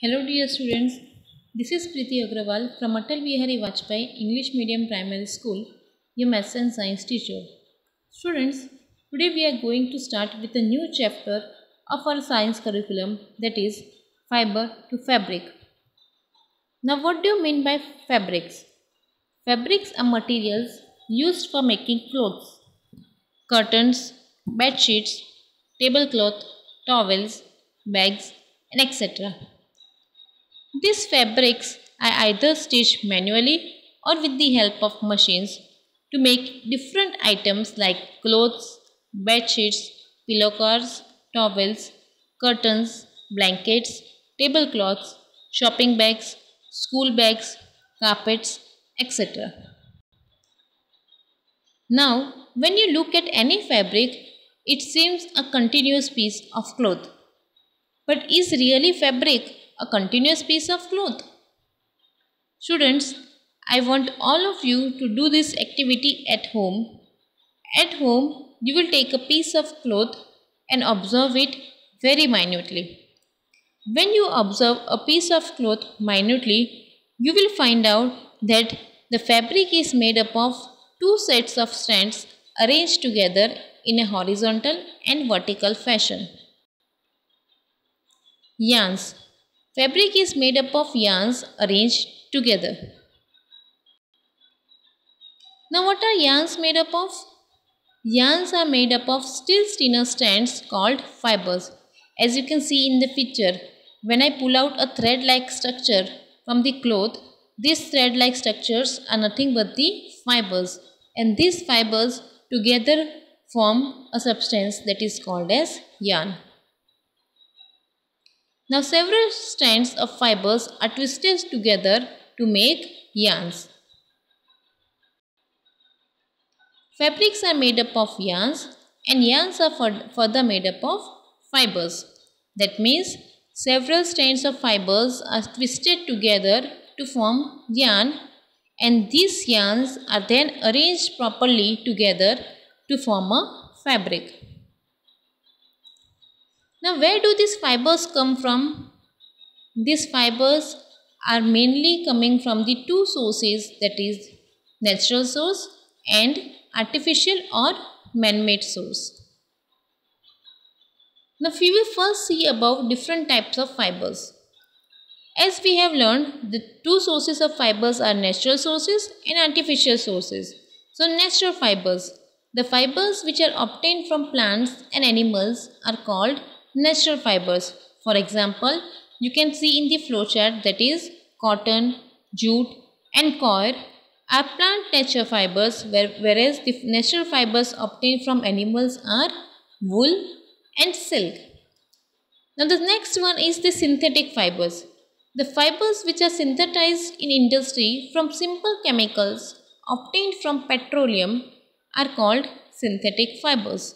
Hello dear students, this is Priti Agarwal from Atal Bihari Vajpayee English Medium Primary School, your Maths and Science teacher. Students, today we are going to start with a new chapter of our science curriculum that is fiber to fabric. Now what do you mean by fabrics? Fabrics are materials used for making clothes, curtains, bed sheets, tablecloth, towels, bags and etc. These fabrics are either stitched manually or with the help of machines to make different items like clothes, bed sheets, pillow covers, towels, curtains, blankets, tablecloths, shopping bags, school bags, carpets, etc. Now, when you look at any fabric, it seems a continuous piece of cloth. But is really fabric a continuous piece of cloth? Students, I want all of you to do this activity at home. At home, you will take a piece of cloth and observe it very minutely. When you observe a piece of cloth minutely, you will find out that the fabric is made up of two sets of strands arranged together in a horizontal and vertical fashion. Yarns Fabric is made up of yarns arranged together. Now what are yarns made up of? Yarns are made up of still thinner strands called fibers. As you can see in the picture, when I pull out a thread-like structure from the cloth, these thread-like structures are nothing but the fibers and these fibers together form a substance that is called as yarn. Now several strands of fibers are twisted together to make yarns. Fabrics are made up of yarns and yarns are further made up of fibers. That means several strands of fibers are twisted together to form yarn and these yarns are then arranged properly together to form a fabric. Now where do these fibers come from? These fibers are mainly coming from the two sources that is natural source and artificial or man-made source. Now we will first see about different types of fibers. As we have learned, the two sources of fibers are natural sources and artificial sources. So natural fibers. The fibers which are obtained from plants and animals are called natural fibers. For example, you can see in the flowchart that is cotton, jute and coir are plant nature fibers whereas the natural fibers obtained from animals are wool and silk. Now the next one is the synthetic fibers. The fibers which are synthesized in industry from simple chemicals obtained from petroleum are called synthetic fibers.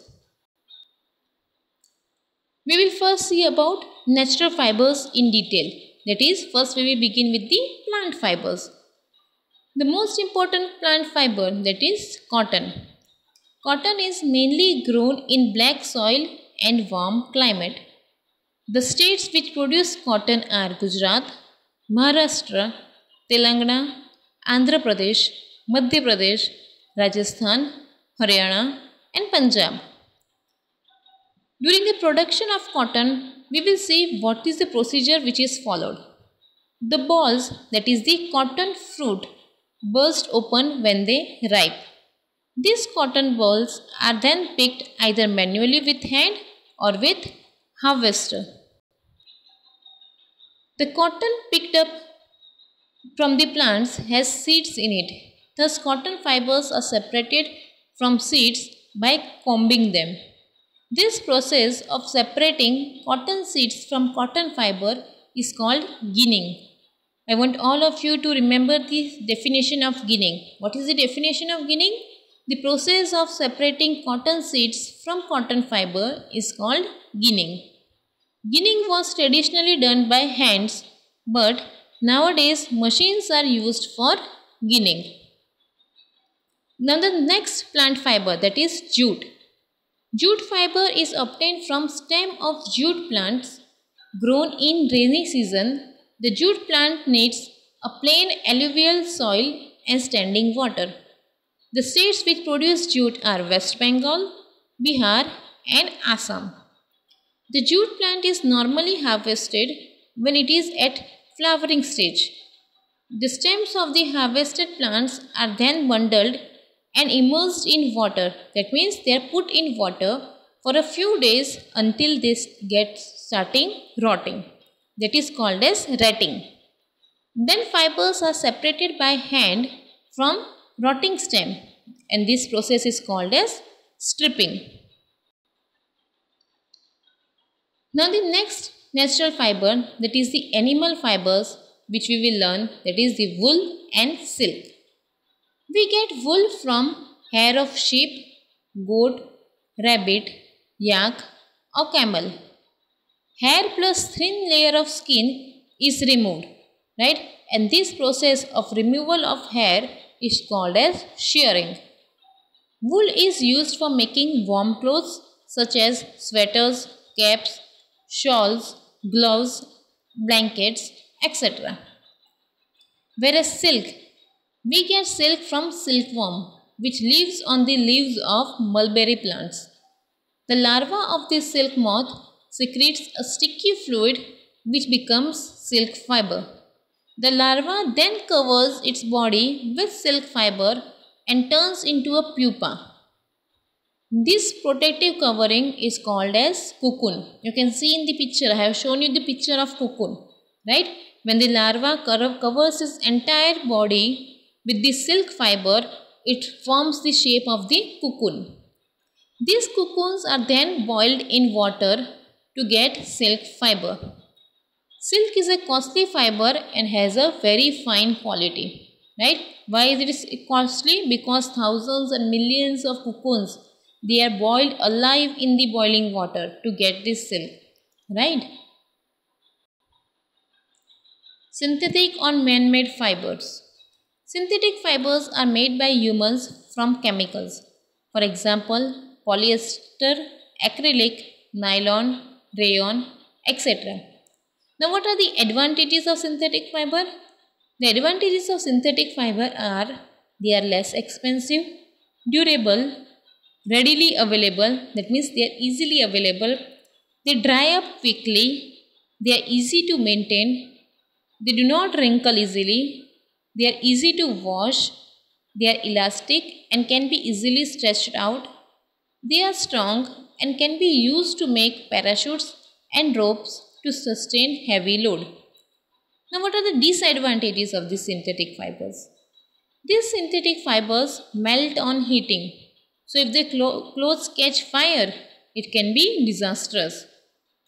We will first see about natural fibers in detail. That is, first we will begin with the plant fibers. The most important plant fiber that is cotton. Cotton is mainly grown in black soil and warm climate. The states which produce cotton are Gujarat, Maharashtra, Telangana, Andhra Pradesh, Madhya Pradesh, Rajasthan, Haryana and Punjab. During the production of cotton, we will see what is the procedure which is followed. The balls, that is the cotton fruit, burst open when they ripe. These cotton balls are then picked either manually with hand or with harvester. The cotton picked up from the plants has seeds in it. Thus, cotton fibers are separated from seeds by combing them. This process of separating cotton seeds from cotton fiber is called ginning. I want all of you to remember the definition of ginning. What is the definition of ginning? The process of separating cotton seeds from cotton fiber is called ginning. Ginning was traditionally done by hands but nowadays machines are used for ginning. Now the next plant fiber that is jute. Jute fiber is obtained from stem of jute plants grown in rainy season The jute plant needs a plain alluvial soil and standing water. The states which produce jute are West Bengal, Bihar and Assam. The jute plant is normally harvested when it is at flowering stage. The stems of the harvested plants are then bundled and immersed in water. That means they are put in water for a few days until they get starting rotting. That is called as retting. Then fibers are separated by hand from rotting stem and this process is called as stripping. Now the next natural fiber that is the animal fibers which we will learn that is the wool and silk. We get wool from hair of sheep, goat, rabbit, yak or camel. Hair plus thin layer of skin is removed right and this process of removal of hair is called as shearing. Wool is used for making warm clothes such as sweaters, caps, shawls, gloves, blankets, etc. Whereas silk, we get silk from silkworm which lives on the leaves of mulberry plants. The larva of this silk moth secretes a sticky fluid which becomes silk fiber. The larva then covers its body with silk fiber and turns into a pupa. This protective covering is called as cocoon. You can see in the picture, I have shown you the picture of cocoon, right? When the larva covers its entire body with the silk fiber, it forms the shape of the cocoon. These cocoons are then boiled in water to get silk fiber. Silk is a costly fiber and has a very fine quality. Right? Why is it costly? Because thousands and millions of cocoons, they are boiled alive in the boiling water to get this silk. Right? Synthetic or man-made fibers. Synthetic fibers are made by humans from chemicals. For example, polyester, acrylic, nylon, rayon, etc. Now what are the advantages of synthetic fiber? The advantages of synthetic fiber are they are less expensive, durable, readily available that means they are easily available, they dry up quickly, they are easy to maintain, they do not wrinkle easily, they are easy to wash, they are elastic and can be easily stretched out, they are strong and can be used to make parachutes and ropes to sustain heavy load. Now what are the disadvantages of these synthetic fibers? These synthetic fibers melt on heating. So if the clothes catch fire, it can be disastrous.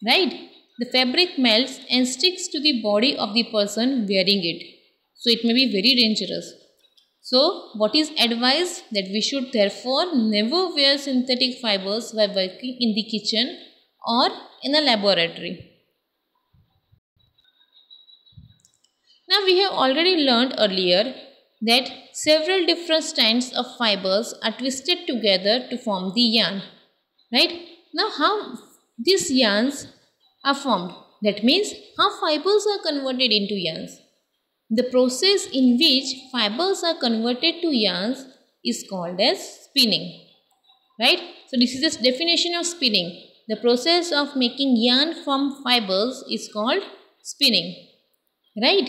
Right? The fabric melts and sticks to the body of the person wearing it. So it may be very dangerous. So what is advised that we should therefore never wear synthetic fibers while working in the kitchen or in a laboratory. Now we have already learned earlier that several different strands of fibers are twisted together to form the yarn. Right? Now how these yarns are formed? That means how fibers are converted into yarns. The process in which fibers are converted to yarns is called as spinning. Right? So this is the definition of spinning. The process of making yarn from fibers is called spinning. Right?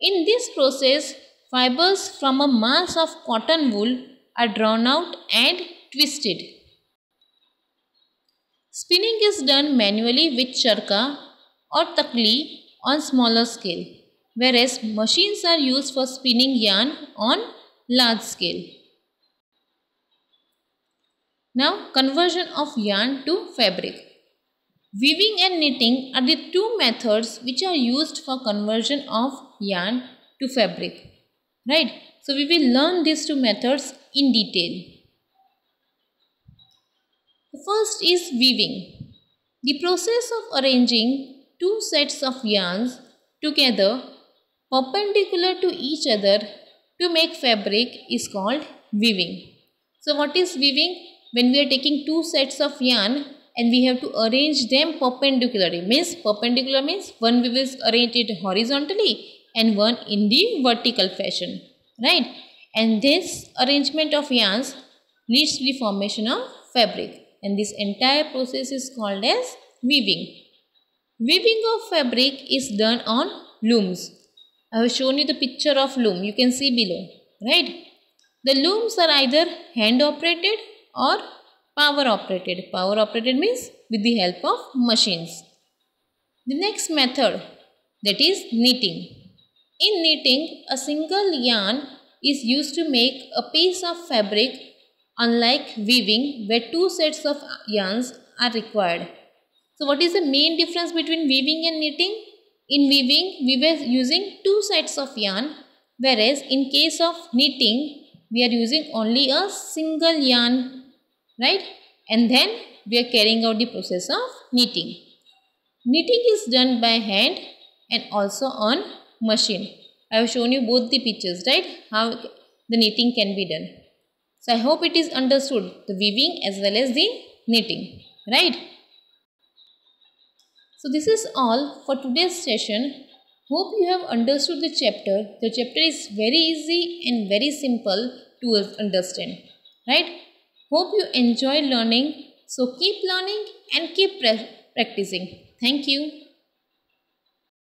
In this process, fibers from a mass of cotton wool are drawn out and twisted. Spinning is done manually with charkha or takli on smaller scale, whereas machines are used for spinning yarn on large scale. Now, conversion of yarn to fabric. Weaving and knitting are the two methods which are used for conversion of yarn to fabric. Right? So we will learn these two methods in detail. The first is weaving. The process of arranging two sets of yarns together perpendicular to each other to make fabric is called weaving. So what is weaving? When we are taking two sets of yarn and we have to arrange them perpendicularly means perpendicular means one we will arrange it horizontally and one in the vertical fashion right and this arrangement of yarns leads to the formation of fabric and this entire process is called as weaving weaving of fabric is done on looms i have shown you the picture of loom you can see below right the looms are either hand operated or Power operated. Power operated means with the help of machines. The next method that is knitting. In knitting, a single yarn is used to make a piece of fabric unlike weaving where two sets of yarns are required. So what is the main difference between weaving and knitting? In weaving, we were using two sets of yarn whereas in case of knitting, we are using only a single yarn right and then we are carrying out the process of knitting. Knitting is done by hand and also on machine. I have shown you both the pictures right how the knitting can be done. So I hope it is understood the weaving as well as the knitting right. So this is all for today's session. Hope you have understood the chapter. The chapter is very easy and very simple to understand right. Hope you enjoy learning. So keep learning and keep practicing. Thank you.